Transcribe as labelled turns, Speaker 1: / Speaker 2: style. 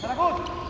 Speaker 1: Saragossa!